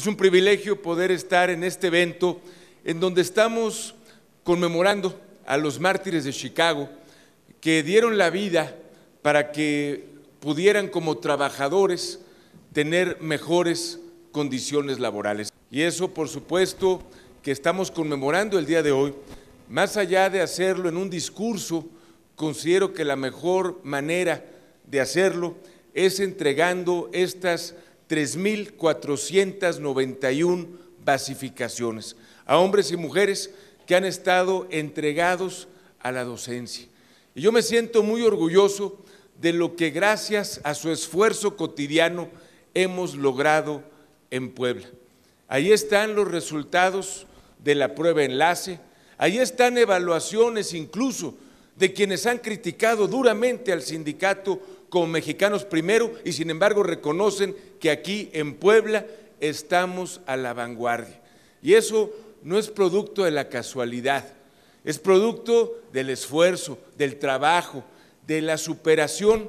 Es un privilegio poder estar en este evento en donde estamos conmemorando a los mártires de Chicago que dieron la vida para que pudieran como trabajadores tener mejores condiciones laborales. Y eso, por supuesto, que estamos conmemorando el día de hoy, más allá de hacerlo en un discurso, considero que la mejor manera de hacerlo es entregando estas 3.491 basificaciones a hombres y mujeres que han estado entregados a la docencia. Y yo me siento muy orgulloso de lo que gracias a su esfuerzo cotidiano hemos logrado en Puebla. Ahí están los resultados de la prueba enlace, ahí están evaluaciones incluso de quienes han criticado duramente al sindicato como mexicanos primero y sin embargo reconocen que aquí en Puebla estamos a la vanguardia. Y eso no es producto de la casualidad, es producto del esfuerzo, del trabajo, de la superación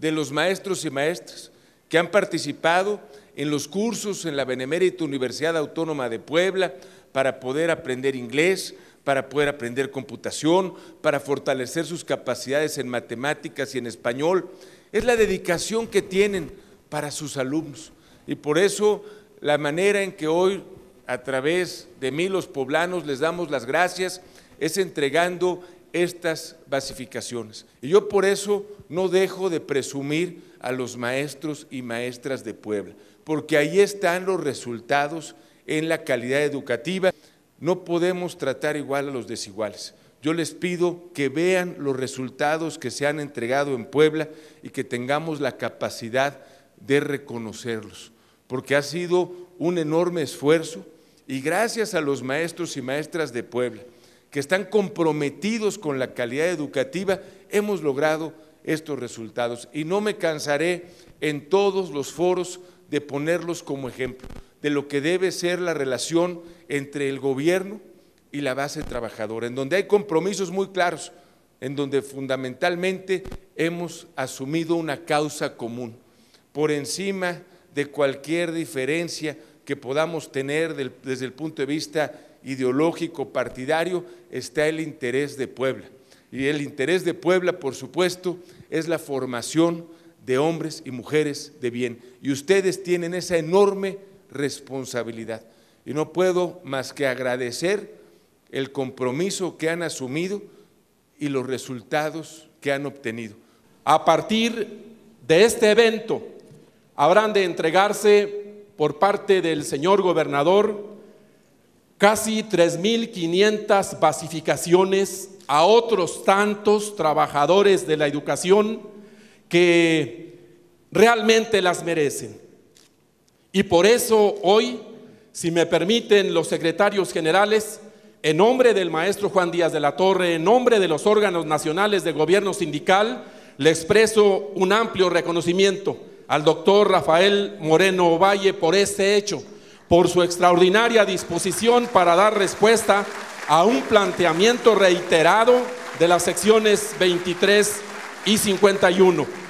de los maestros y maestras que han participado en los cursos en la Benemérita Universidad Autónoma de Puebla para poder aprender inglés, para poder aprender computación, para fortalecer sus capacidades en matemáticas y en español es la dedicación que tienen para sus alumnos. Y por eso la manera en que hoy, a través de mí los poblanos, les damos las gracias, es entregando estas basificaciones. Y yo por eso no dejo de presumir a los maestros y maestras de Puebla, porque ahí están los resultados en la calidad educativa. No podemos tratar igual a los desiguales. Yo les pido que vean los resultados que se han entregado en Puebla y que tengamos la capacidad de reconocerlos, porque ha sido un enorme esfuerzo y gracias a los maestros y maestras de Puebla, que están comprometidos con la calidad educativa, hemos logrado estos resultados. Y no me cansaré en todos los foros de ponerlos como ejemplo de lo que debe ser la relación entre el gobierno y la base trabajadora, en donde hay compromisos muy claros, en donde fundamentalmente hemos asumido una causa común, por encima de cualquier diferencia que podamos tener desde el punto de vista ideológico, partidario, está el interés de Puebla. Y el interés de Puebla, por supuesto, es la formación de hombres y mujeres de bien. Y ustedes tienen esa enorme responsabilidad. Y no puedo más que agradecer el compromiso que han asumido y los resultados que han obtenido. A partir de este evento habrán de entregarse por parte del señor gobernador casi 3.500 basificaciones a otros tantos trabajadores de la educación que realmente las merecen. Y por eso hoy, si me permiten los secretarios generales, en nombre del maestro Juan Díaz de la Torre, en nombre de los órganos nacionales de gobierno sindical, le expreso un amplio reconocimiento al doctor Rafael Moreno Ovalle por este hecho, por su extraordinaria disposición para dar respuesta a un planteamiento reiterado de las secciones 23 y 51.